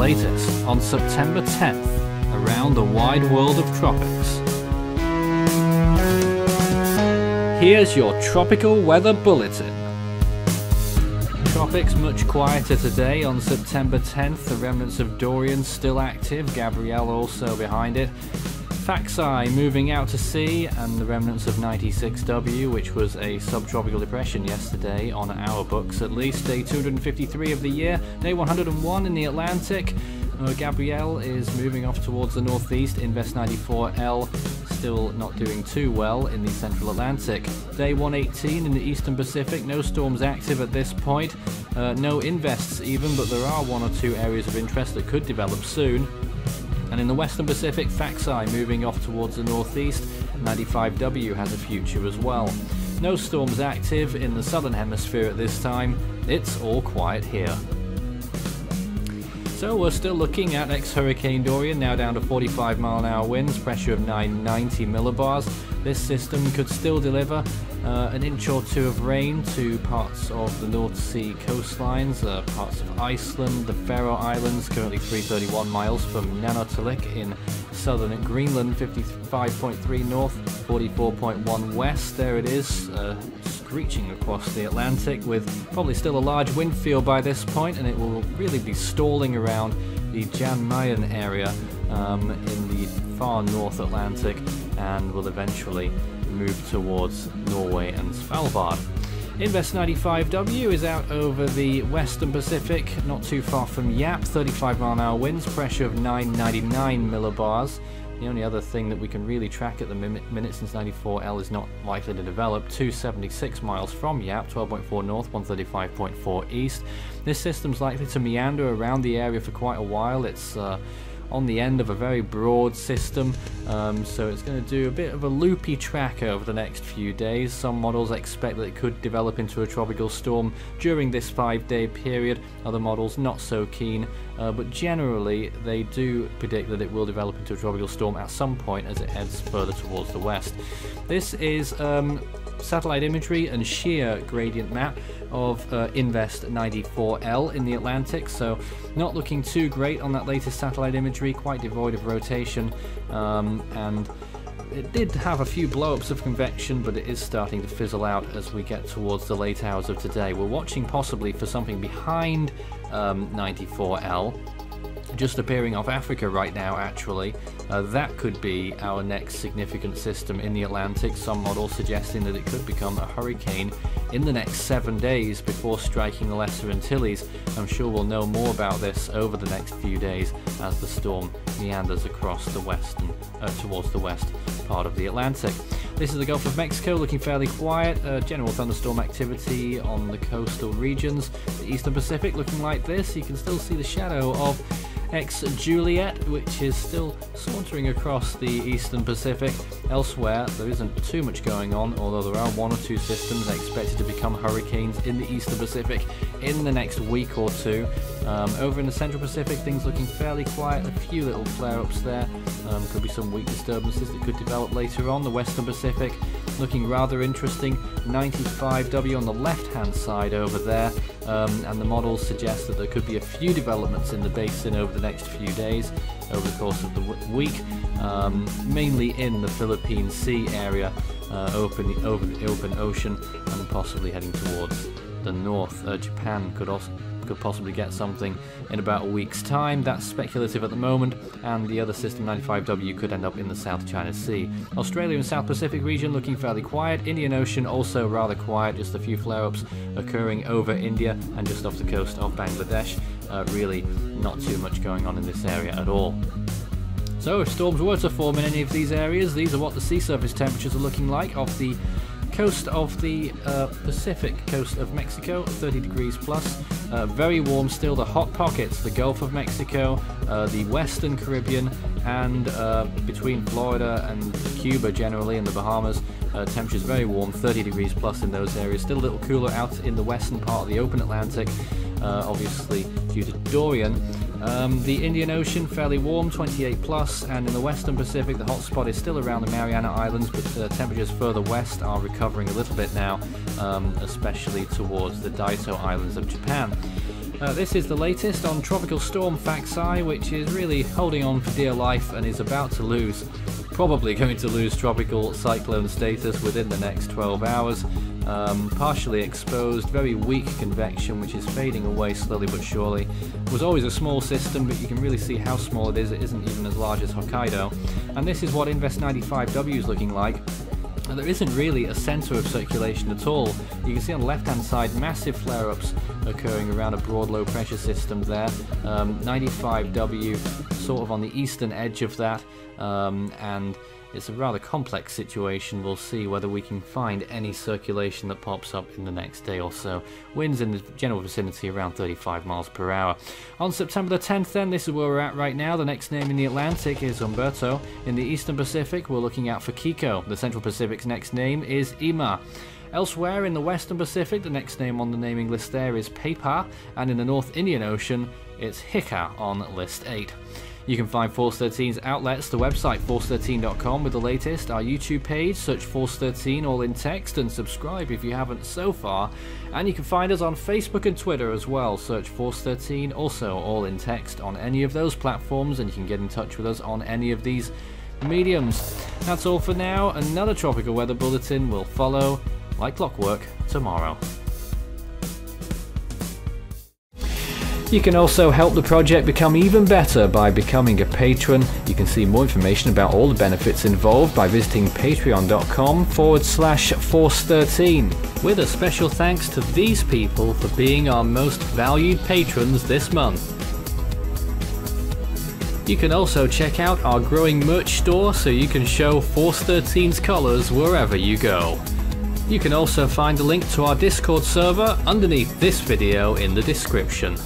latest on September 10th around the wide world of tropics. Here's your tropical weather bulletin. Tropics much quieter today on September 10th. The remnants of Dorian still active, Gabrielle also behind it. Faxai moving out to sea, and the remnants of 96W, which was a subtropical depression yesterday on our books at least. Day 253 of the year, day 101 in the Atlantic. Uh, Gabrielle is moving off towards the northeast. Invest 94L still not doing too well in the central Atlantic. Day 118 in the eastern Pacific, no storms active at this point. Uh, no invests even, but there are one or two areas of interest that could develop soon. And in the Western Pacific, Faxai moving off towards the northeast, 95W has a future as well. No storms active in the southern hemisphere at this time, it's all quiet here. So we're still looking at ex-Hurricane Dorian, now down to 45 mile an hour winds, pressure of 990 millibars. This system could still deliver uh, an inch or two of rain to parts of the North Sea coastlines, uh, parts of Iceland, the Faroe Islands, currently 331 miles from Nanortalik in southern Greenland, 55.3 north, 44.1 west. There it is, uh, screeching across the Atlantic with probably still a large wind field by this point, and it will really be stalling around the Jan Mayen area um, in the far North Atlantic and will eventually move towards Norway and Svalbard. Invest 95W is out over the Western Pacific, not too far from Yap, 35 mile an hour winds, pressure of 999 millibars. The only other thing that we can really track at the minute since 94L is not likely to develop, 276 miles from Yap, 12.4 north, 135.4 east. This system's likely to meander around the area for quite a while. It's uh, on the end of a very broad system um, so it's going to do a bit of a loopy track over the next few days. Some models expect that it could develop into a tropical storm during this five day period, other models not so keen uh, but generally they do predict that it will develop into a tropical storm at some point as it heads further towards the west. This is um, satellite imagery and shear gradient map of uh, Invest 94L in the Atlantic, so not looking too great on that latest satellite imagery, quite devoid of rotation, um, and it did have a few blowups of convection, but it is starting to fizzle out as we get towards the late hours of today. We're watching possibly for something behind um, 94L, just appearing off Africa right now, actually. Uh, that could be our next significant system in the Atlantic, some models suggesting that it could become a hurricane in the next seven days before striking the Lesser Antilles. I'm sure we'll know more about this over the next few days as the storm meanders across the western, uh, towards the west part of the Atlantic. This is the Gulf of Mexico, looking fairly quiet. Uh, general thunderstorm activity on the coastal regions. The Eastern Pacific looking like this. You can still see the shadow of ex Juliet, which is still sauntering across the eastern Pacific. Elsewhere, there isn't too much going on, although there are one or two systems expected to become hurricanes in the eastern Pacific in the next week or two. Um, over in the central Pacific, things looking fairly quiet. A few little flare ups there. Um, could be some weak disturbances that could develop later on. The western Pacific looking rather interesting. 95W on the left hand side over there, um, and the models suggest that there could be a few developments in the basin over the next few days, over the course of the week, um, mainly in the Philippine Sea area, uh, open, the open ocean, and possibly heading towards the north. Uh, Japan could also could possibly get something in about a week's time. That's speculative at the moment, and the other system 95W could end up in the South China Sea. Australia and South Pacific region looking fairly quiet. Indian Ocean also rather quiet, just a few flare-ups occurring over India and just off the coast of Bangladesh. Uh, really not too much going on in this area at all. So if storms were to form in any of these areas, these are what the sea surface temperatures are looking like off the coast of the uh, Pacific coast of Mexico, 30 degrees plus. Uh, very warm still, the hot pockets, the Gulf of Mexico, uh, the Western Caribbean, and uh, between Florida and Cuba generally, and the Bahamas. Uh, temperatures very warm, 30 degrees plus in those areas. Still a little cooler out in the western part of the open Atlantic, uh, obviously due to Dorian. Um, the Indian Ocean fairly warm, 28 plus, and in the Western Pacific, the hotspot is still around the Mariana Islands, but uh, temperatures further west are recovering a little bit now, um, especially towards the Daito Islands of Japan. Uh, this is the latest on Tropical Storm Faxai, which is really holding on for dear life and is about to lose, probably going to lose tropical cyclone status within the next 12 hours. Um, partially exposed, very weak convection, which is fading away slowly but surely. It was always a small system, but you can really see how small it is. It isn't even as large as Hokkaido. And this is what Invest 95W is looking like. And there isn't really a centre of circulation at all. You can see on the left hand side massive flare ups occurring around a broad low pressure system there. Um, 95W sort of on the eastern edge of that, um, and it's a rather complex situation. We'll see whether we can find any circulation that pops up in the next day or so. Winds in the general vicinity around 35 miles per hour. On September the 10th, then, this is where we're at right now. The next name in the Atlantic is Umberto. In the Eastern Pacific, we're looking out for Kiko. The Central Pacific's next name is Ema. Elsewhere in the Western Pacific, the next name on the naming list there is Peipah, and in the North Indian Ocean, it's Hikaa on list 8. You can find Force 13's outlets, the website force13.com with the latest, our YouTube page, search Force 13 all in text and subscribe if you haven't so far. And you can find us on Facebook and Twitter as well, search Force 13 also all in text on any of those platforms and you can get in touch with us on any of these mediums. That's all for now, another tropical weather bulletin will follow like clockwork tomorrow. You can also help the project become even better by becoming a patron. You can see more information about all the benefits involved by visiting patreon.com forward slash force13. With a special thanks to these people for being our most valued patrons this month. You can also check out our growing merch store so you can show Force 13's colours wherever you go. You can also find a link to our Discord server underneath this video in the description.